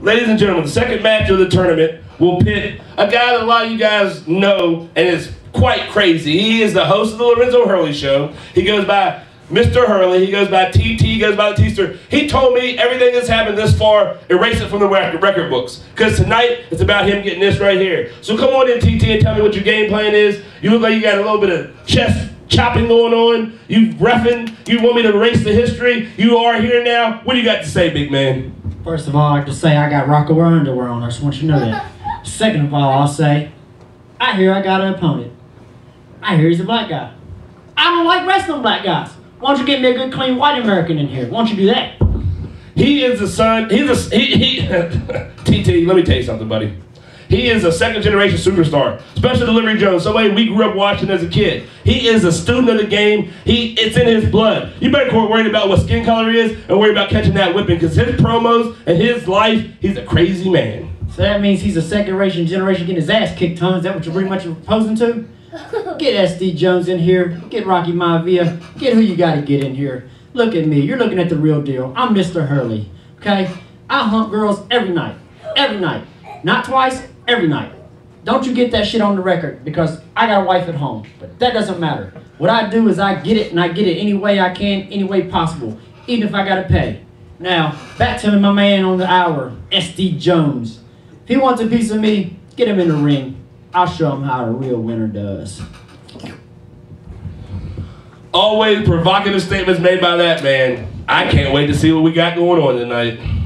Ladies and gentlemen, the second match of the tournament will pit a guy that a lot of you guys know and is quite crazy. He is the host of the Lorenzo Hurley Show. He goes by Mr. Hurley. He goes by TT. He goes by the Teaster. He told me everything that's happened this far, erase it from the record, books. Because tonight, it's about him getting this right here. So come on in, TT, and tell me what your game plan is. You look like you got a little bit of chest chopping going on. You reffing. You want me to erase the history. You are here now. What do you got to say, big man? First of all, I just say I got Rockaware underwear on. I just want you to know that. Second of all, I'll say, I hear I got an opponent. I hear he's a black guy. I don't like wrestling black guys. Why don't you get me a good, clean white American in here? Why don't you do that? He is the son. He's a he. he TT. Let me tell you something, buddy. He is a second generation superstar. Special Delivery Jones, somebody we grew up watching as a kid. He is a student of the game. He it's in his blood. You better quit worrying about what skin color he is and worry about catching that whipping because his promos and his life, he's a crazy man. So that means he's a second generation generation getting his ass kicked, huh? Is that what you're pretty much proposing to? Get SD Jones in here. Get Rocky Maivia. Get who you got to get in here. Look at me. You're looking at the real deal. I'm Mr. Hurley. Okay? I hunt girls every night. Every night. Not twice, every night. Don't you get that shit on the record because I got a wife at home. But that doesn't matter. What I do is I get it and I get it any way I can, any way possible, even if I gotta pay. Now, back to my man on the hour, SD Jones. If he wants a piece of me, get him in the ring. I'll show him how a real winner does. Always provocative statements made by that man. I can't wait to see what we got going on tonight.